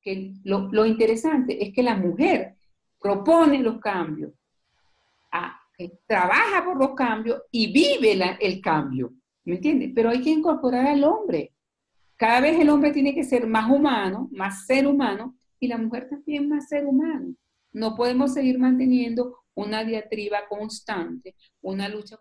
que lo, interesante es que la mujer propone los cambios, eh, trabaja por los cambios y vive el cambio, ¿me entiendes? Pero hay que incorporar al hombre. Cada vez el hombre tiene que ser más humano, más ser humano, y la mujer también más ser humano. No podemos seguir manteniendo una diatriba constante, una lucha